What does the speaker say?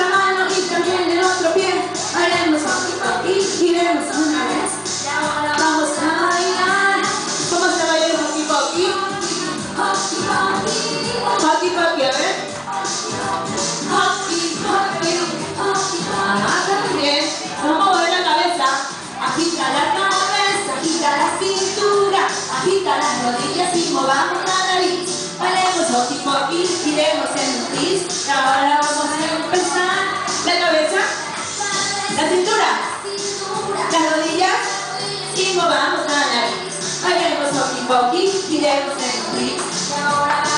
mano y también el otro pie. Haremos funky funky, iremos una vez. Y ahora vamos a bailar. Vamos a bailar funky funky. Funky funky. Funky funky, a ver. Funky funky. Ah, también. Vamos a mover la cabeza. Agita la cabeza, agita la cintura, agita las rodillas y movamos la nariz. Haremos funky funky, iremos en un tris. Y ahora vamos a Gracias.